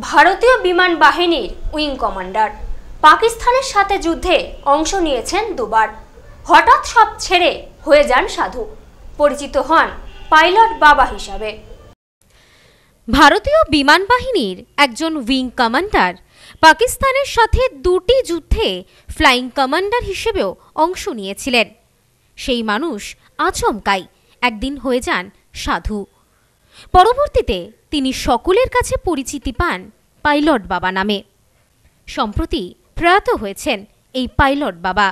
ভারতীয় বিমান বাহিনীর উইং কমান্ডার। পাকিস্তানের সাথে যুদ্ধে অংশ নিয়েছেন দুবার। হঠাৎ সব ছেড়ে হয়ে যান সাধু। পরিচিত হন পাইলট বাবা হিসাবে। ভারতীয় বিমান বাহিনীর একজন উইং কমান্ডার পাকিস্তানের সাথে দুটি যুদ্ধে ফ্লাইং কমান্ডার হিসেবেও অংশ নিয়েছিলেন। সেই মানুষ আচমকাই একদিন হয়ে যান সাধু। পরবর্তীতে তিনি সকলের কাছে পরিচিতি পান পাইলট বাবা নামে। সম্প্রতি প্রয়াত হয়েছেন এই পাইলট বাবা।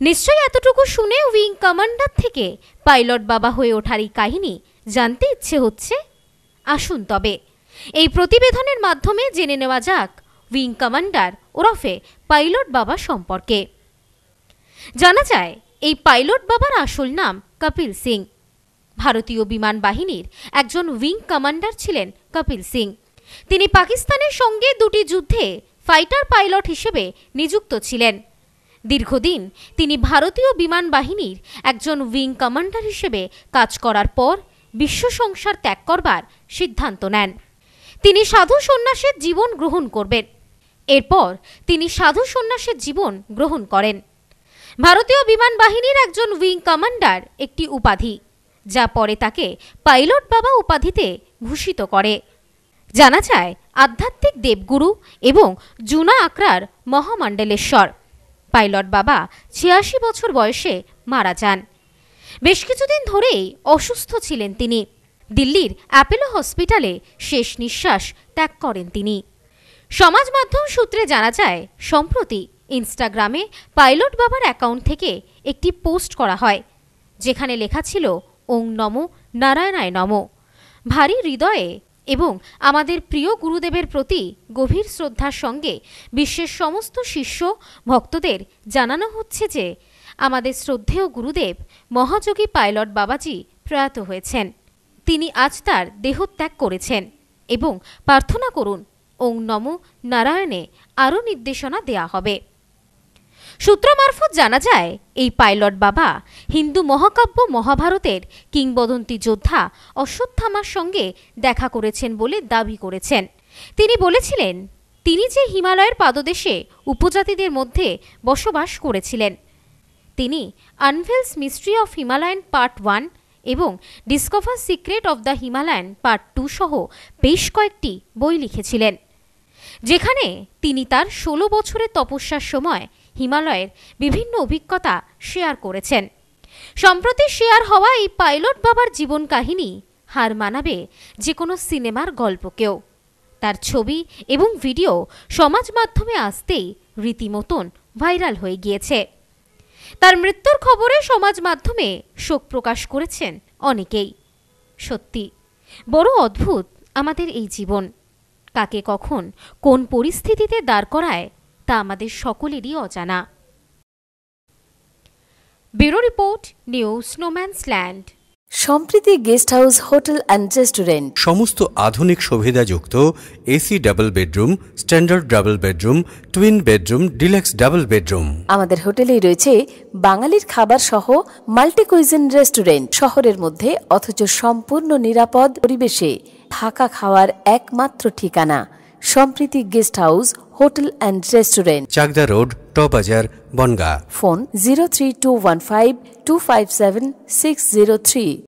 নিশ্চয়ই এতটুকু শুনে উইং কমান্ডার থেকে পাইলট বাবা হয়ে ওঠার এই কাহিনী জানতে ইচ্ছে হচ্ছে? আসুন তবে এই প্রতিবেদনের মাধ্যমে জেনে নেওয়া যাক উইং কমান্ডার ওরফে পাইলট বাবা সম্পর্কে। জানা যায়, এই পাইলট বাবার আসল নাম কপিল সিং। ভারতীয় বিমান বাহিনীর একজন উইং কমান্ডার ছিলেন কপিল সিং। তিনি পাকিস্তানের সঙ্গে দুটি যুদ্ধে ফাইটার পাইলট হিসেবে নিযুক্ত ছিলেন। দীর্ঘদিন তিনি ভারতীয় বিমান বাহিনীর একজন উইং কমান্ডার হিসেবে কাজ করার পর বিশ্ব সংসার ত্যাগ করবার সিদ্ধান্ত নেন। তিনি সাধু সন্ন্যাসের জীবন গ্রহণ করবেন। এরপর তিনি সাধু সন্ন্যাসের জীবন গ্রহণ করেন। ভারতীয় বিমান বাহিনীর একজন উইং কমান্ডার একটি উপাধি। যা পরে তাকে পাইলট বাবা উপাধিতে ভূষিত করে। জানা যায়, আধ্যাত্মিক দেবগুরু এবং জুনা আকরার মহামণ্ডলেশ্বর। পাইলট বাবা ছিয়াশি বছর বয়সে মারা যান। বেশ কিছুদিন ধরেই অসুস্থ ছিলেন তিনি। দিল্লির অ্যাপেলো হসপিটালে শেষ নিঃশ্বাস ত্যাগ করেন তিনি। সমাজ মাধ্যম সূত্রে জানা যায়, সম্প্রতি ইনস্টাগ্রামে পাইলট বাবার অ্যাকাউন্ট থেকে একটি পোস্ট করা হয়, যেখানে লেখা ছিল ওং নম, নারায়ণায় নম। ভারী হৃদয়ে এবং আমাদের প্রিয় গুরুদেবের প্রতি গভীর শ্রদ্ধার সঙ্গে বিশ্বের সমস্ত শিষ্য, ভক্তদের জানানো হচ্ছে যে আমাদের শ্রদ্ধেয় গুরুদেব মহাযোগী পাইলট বাবাজি প্রয়াত হয়েছেন। তিনি আজ তার দেহত্যাগ করেছেন এবং প্রার্থনা করুন, ওং নম, নারায়ণে আরও নির্দেশনা দেয়া হবে। সূত্র মারফত জানা যায়, এই পাইলট বাবা হিন্দু মহাকাব্য মহাভারতের কিংবদন্তি যোদ্ধা অশ্বত্থামার সঙ্গে দেখা করেছেন বলে দাবি করেছেন। তিনি বলেছিলেন, তিনি যে হিমালয়ের পাদদেশে উপজাতিদের মধ্যে বসবাস করেছিলেন। তিনি unveils mystery of Himalayan part one এবং discover secret of the Himalayan part two সহ বেশ কয়েকটি বই লিখেছিলেন। যেখানে তিনি তার ষোলো বছরের তপস্যার সময় হিমালয়ের বিভিন্ন অভিজ্ঞতা শেয়ার করেছেন। সম্প্রতি শেয়ার হওয়া এই পাইলট বাবার জীবন কাহিনী হার মানাবে যে কোনো সিনেমার গল্পকেও। তার ছবি এবং ভিডিও সমাজ মাধ্যমে আসতেই রীতিমতন ভাইরাল হয়ে গিয়েছে। তার মৃত্যুর খবরে সমাজ মাধ্যমে শোক প্রকাশ করেছেন অনেকেই। সত্যি, বড় অদ্ভুত আমাদের এই জীবন। কাকে কখন কোন পরিস্থিতিতে দাঁড় করায় তা আমাদের সকলেরই অজানা। Bureau report new snowman's land. Sampriti guest house hotel and restaurant. সমস্ত আধুনিক সুবিধাযুক্ত AC double bedroom standard double bedroom twin bedroom deluxe double bedroom. আমাদের হোটেলেই রয়েছে বাঙালির খাবার সহ মাল্টি কুইজিন রেস্টুরেন্ট শহরের মধ্যে অথচ সম্পূর্ণ নিরাপদ পরিবেশে। থাকা খাওয়ার একমাত্র ঠিকানা Sampriti guest house hotel and restaurant. Chakdah road টবাজার Bangaon. Phone zero three two one five two five seven six zero three.